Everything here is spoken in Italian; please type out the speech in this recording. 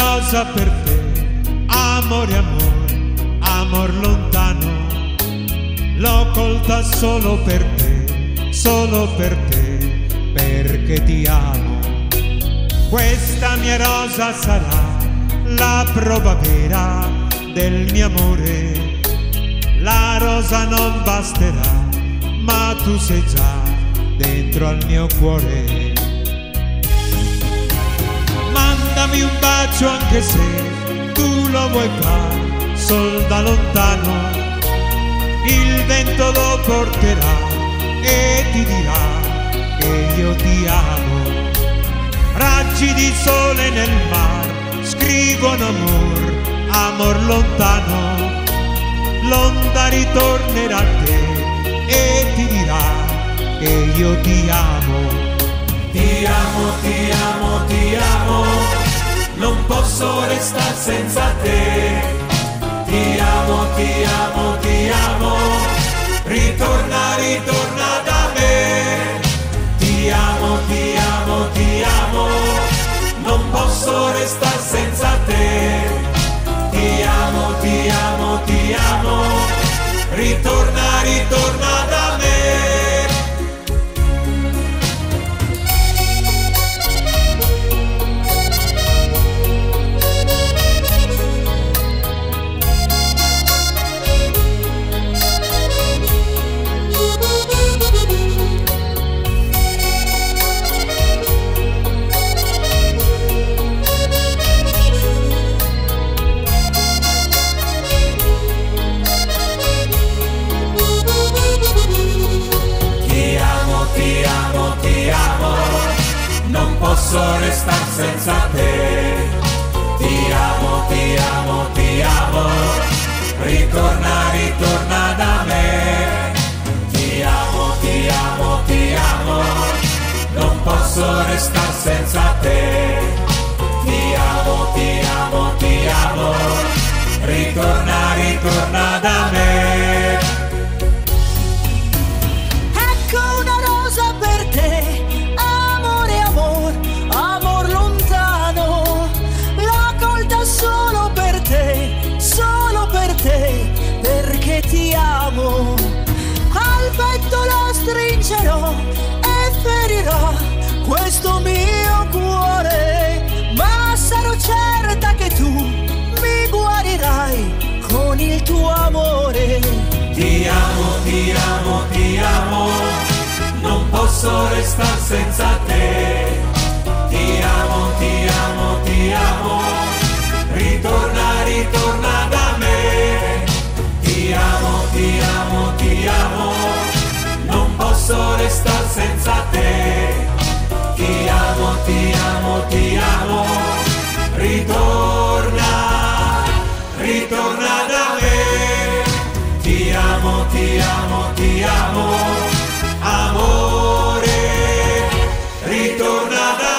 rosa per te, amore, amore, amor lontano, l'ho colta solo per te, solo per te, perché ti amo. Questa mia rosa sarà la prova vera del mio amore. La rosa non basterà, ma tu sei già dentro al mio cuore. Un bacio anche se tu lo vuoi fare sol da lontano. Il vento lo porterà e ti dirà che io ti amo. Raggi di sole nel mar scrivono amor, amor lontano. L'onda ritornerà a te e ti dirà che io ti amo. Restare senza te. Ti amo, ti amo, ti amo, ritorna, ritorna da me. Ti amo, ti amo, ti amo, non posso restare senza te. Ti amo, ti amo, ti amo, ritorna, ritorna posso restare senza te. Ti amo, ti amo, ti amo, ritorna, ritorna da me. Ti amo, ti amo, ti amo, non posso restare senza te. Ti amo. Al petto la stringerò e ferirò questo mio cuore. Ma sarò certa che tu mi guarirai con il tuo amore. Ti amo, ti amo, ti amo, non posso restare senza te. ti amo, non posso restare senza te. Ti amo, ti amo, ti amo, ritorna, ritorna da me. Ti amo, ti amo, ti amo, amore, ritorna da me.